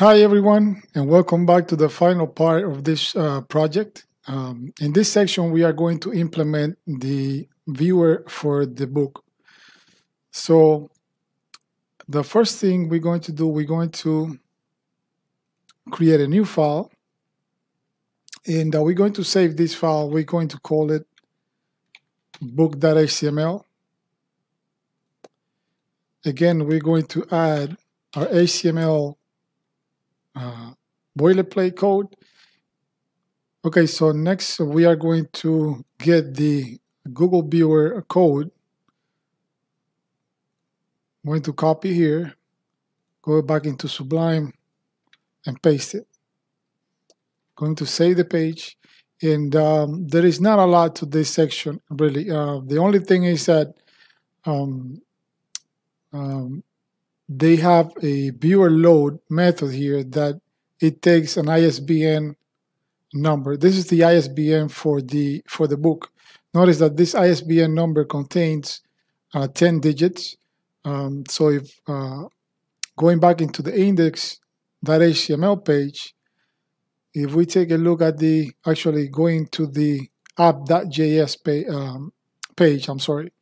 Hi everyone and welcome back to the final part of this uh, project. Um, in this section we are going to implement the viewer for the book. So the first thing we're going to do, we're going to create a new file and uh, we're going to save this file. We're going to call it book.html. Again, we're going to add our HTML uh, boilerplate code. Okay, so next we are going to get the Google Viewer code. I'm going to copy here, go back into Sublime and paste it. Going to save the page and um, there is not a lot to this section really. Uh, the only thing is that um, um, they have a viewer load method here that it takes an ISBN number. This is the ISBN for the for the book. Notice that this ISBN number contains uh, 10 digits. Um, so if uh, going back into the index.html page, if we take a look at the actually going to the app.js page, um, page, I'm sorry.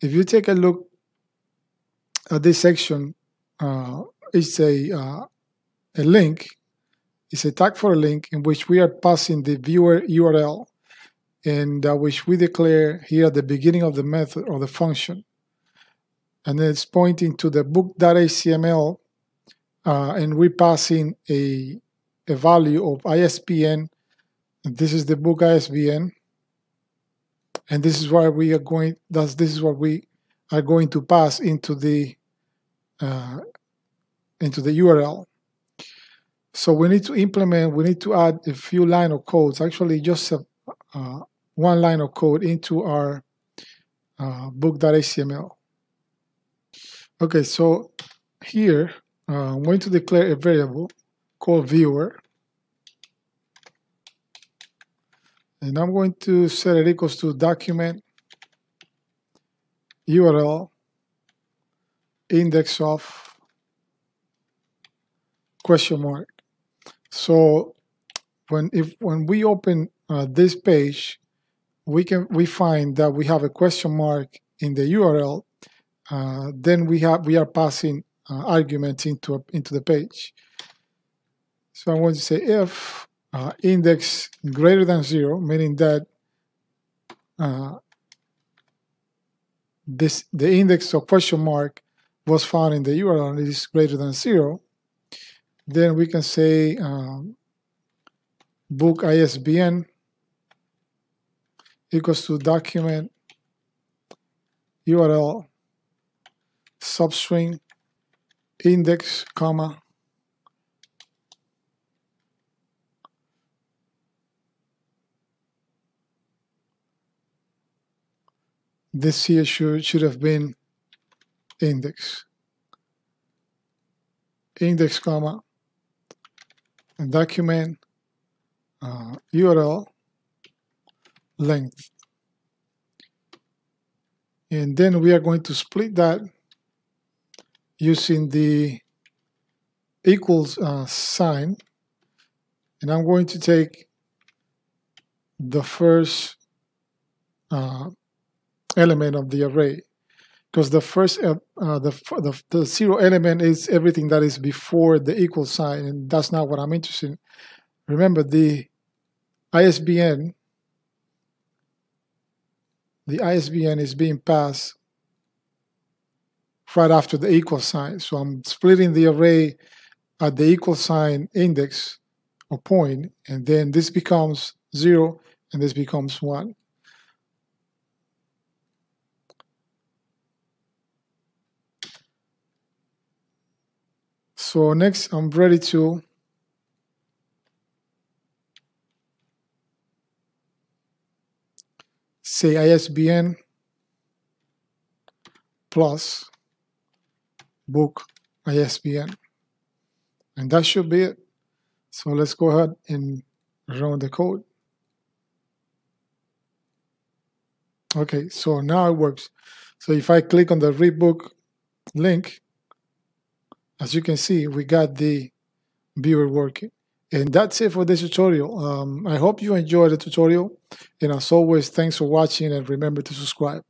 If you take a look at this section, it's a, uh, a link, it's a tag for a link in which we are passing the viewer URL and uh, which we declare here at the beginning of the method or the function. And then it's pointing to the book.html uh, and we're passing a, a value of ISBN. And this is the book ISBN. And this is where we are going, that's, this is what we are going to pass into the uh, into the URL. So we need to implement, we need to add a few line of codes, actually just a, uh, one line of code into our uh, book.html. Okay, so here uh, I'm going to declare a variable called viewer. And I'm going to set it equals to document URL index of question mark. So when if when we open uh, this page, we can we find that we have a question mark in the URL. Uh, then we have we are passing uh, arguments into into the page. So I want to say if uh, index greater than zero, meaning that uh, this the index of question mark was found in the URL and it is greater than zero, then we can say um, book ISBN equals to document URL substring index comma this here should, should have been index. Index comma document uh, URL length. And then we are going to split that using the equals uh, sign. And I'm going to take the first uh, element of the array because the first uh, uh, the, the, the zero element is everything that is before the equal sign and that's not what I'm interested in. Remember the ISBN the ISBN is being passed right after the equal sign. So I'm splitting the array at the equal sign index or point, and then this becomes 0 and this becomes 1. So next I'm ready to say ISBN plus book ISBN and that should be it. So let's go ahead and run the code. Okay, so now it works. So if I click on the read book link, as you can see, we got the viewer working. And that's it for this tutorial. Um, I hope you enjoyed the tutorial. And as always, thanks for watching and remember to subscribe.